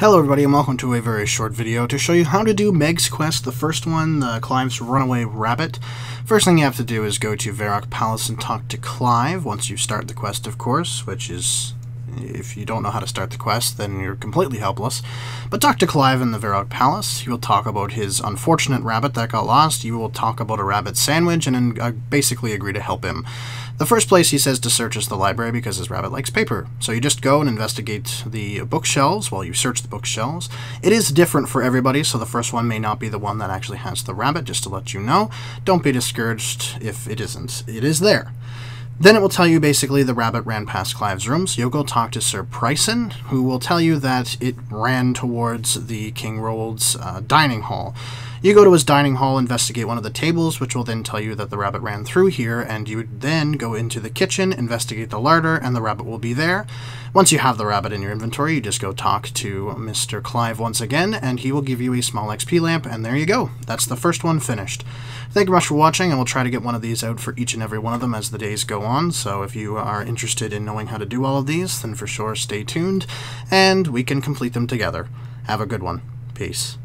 Hello everybody and welcome to a very short video to show you how to do Meg's Quest, the first one, the Clive's Runaway Rabbit. First thing you have to do is go to Varrock Palace and talk to Clive, once you start the quest of course, which is, if you don't know how to start the quest, then you're completely helpless. But talk to Clive in the Varrock Palace, he will talk about his unfortunate rabbit that got lost, you will talk about a rabbit sandwich, and then uh, basically agree to help him. The first place he says to search is the library because his rabbit likes paper. So you just go and investigate the bookshelves while you search the bookshelves. It is different for everybody, so the first one may not be the one that actually has the rabbit, just to let you know. Don't be discouraged if it isn't. It is there. Then it will tell you basically the rabbit ran past Clive's rooms. you'll go talk to Sir Prysin, who will tell you that it ran towards the King Roald's uh, dining hall. You go to his dining hall, investigate one of the tables, which will then tell you that the rabbit ran through here, and you would then go into the kitchen, investigate the larder, and the rabbit will be there. Once you have the rabbit in your inventory, you just go talk to Mr. Clive once again, and he will give you a small XP lamp, and there you go. That's the first one finished. Thank you much for watching, and we'll try to get one of these out for each and every one of them as the days go on, so if you are interested in knowing how to do all of these, then for sure stay tuned, and we can complete them together. Have a good one. Peace.